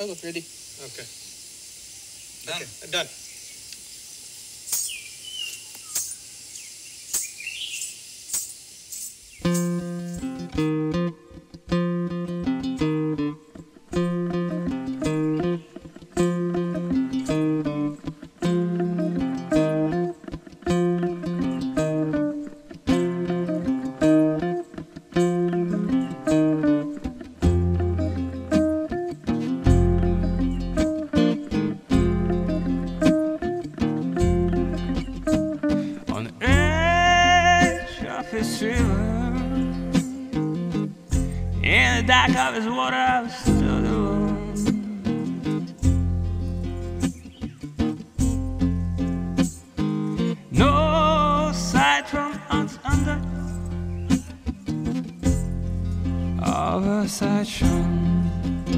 I'll go 3D. Okay. Done. Okay. Done. His. In the dark of his water, I was stood alone. No sight from us under. Oversight shone,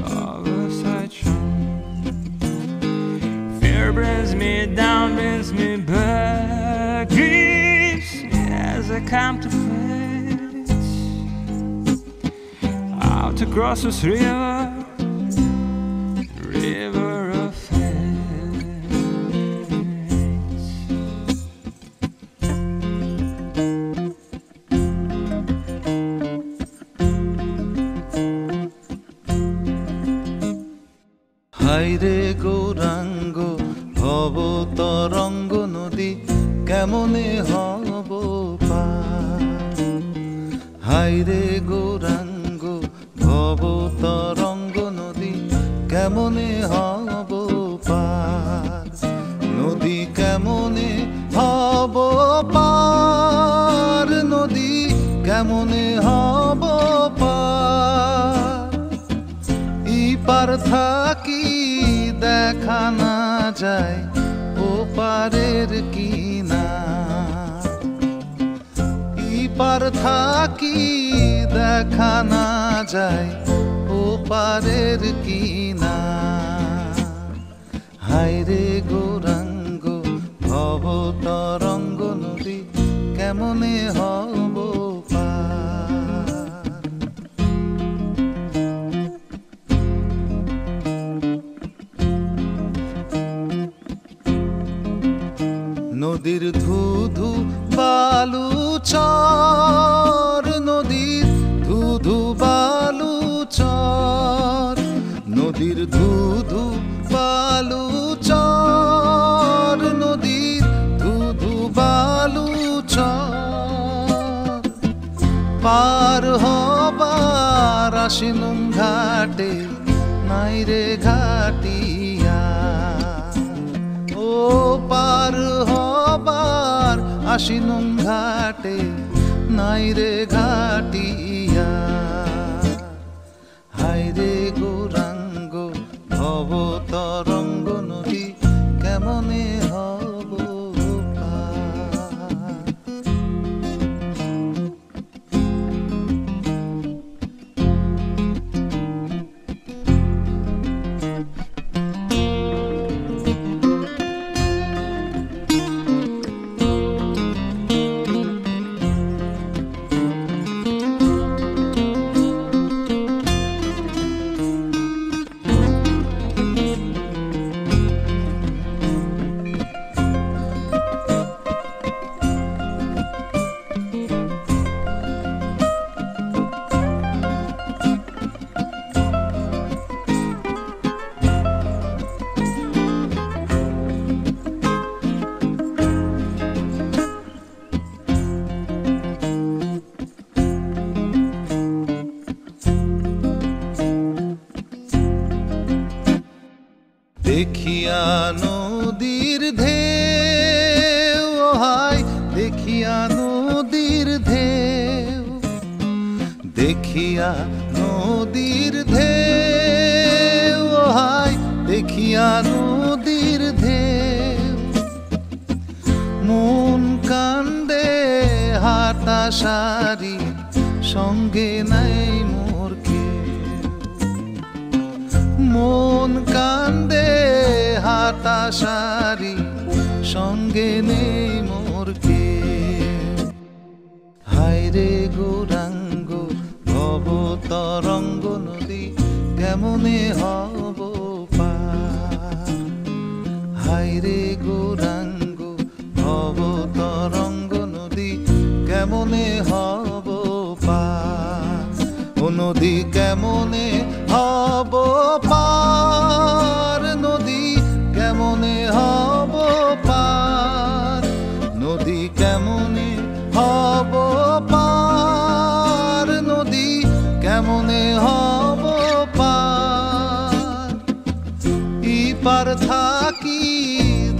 oversight shone. Fear brings me down, brings me back, as I come to face. Out across this river, river of faith. হাইরে গৌরাঙ্গ ভব তরঙ্গ নদী কেমনে হব হাইরে গৌরাঙ্গ ভব তরঙ্গ নদী, কেমনে হব পার? নদী কেমনে হব পার? নদী কেমনে হব পার? ইপার থাকি দেখা না যায়, ও পারের কিনা ইপার থাকি দেখা না যায় ও পারের কিনা। হাইরে গৌরাঙ্গ ভব তরঙ্গ নদী, কেমনে হব পার? নদীর ধু বালু পার হবার আসিনুম ঘাটে নাইরে ঘাটিয়া। ও পার হবার আসিনুম ঘাটে নাইরে ঘাটিয়া। হাইরে গৌরাঙ্গ ভব তরঙ্গ দেখিয়া নদীর ও হায় দেখিয়া নদীর ধে দেখিয়া নদীর ধে হায় দেখিয়া নদীর ঢেউ। মন কান্দে হাতা সারি সঙ্গে নাই মোর মন কান্দে কাটা সারি সঙ্গে নেই মোর কে হায়রে গৌরাঙ্গ ভব তরঙ্গ নদী কেমনে হব পা? হায়রে গৌরাঙ্গ ভব তরঙ্গ নদী কেমনে হব পা? ও নদী কেমনে ইপার থাকি,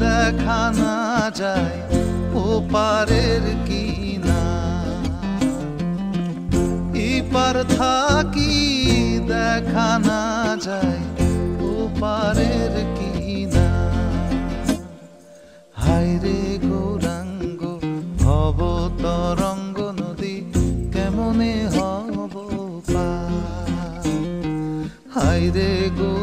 দেখা না যায় ও পারের কি না ইপার থাকি, দেখা না যায় ও পারের কি না হাইরে গৌরাঙ্গ ভব তরঙ্গ নদী, কেমনে হব পার হাইরে গৌরাঙ্গ